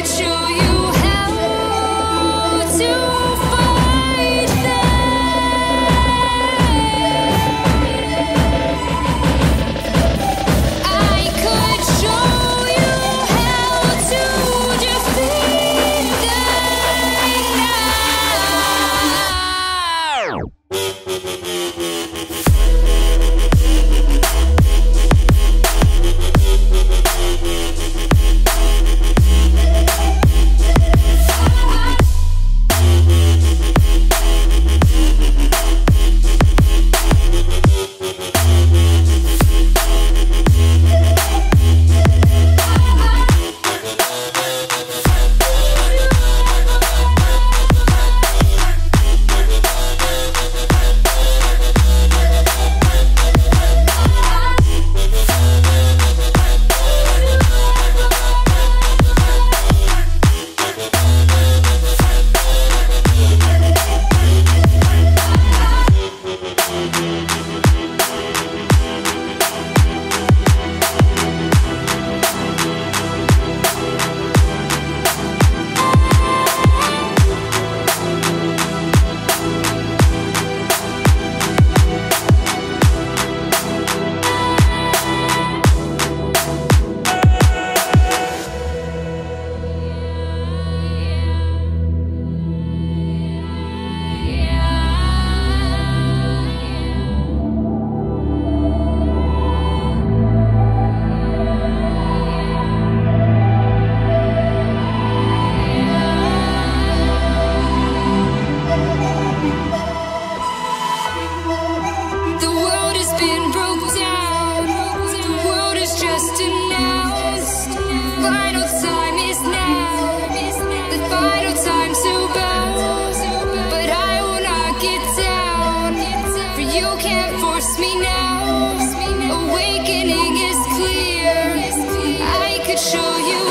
could show you force me now. Awakening is clear. I could show you.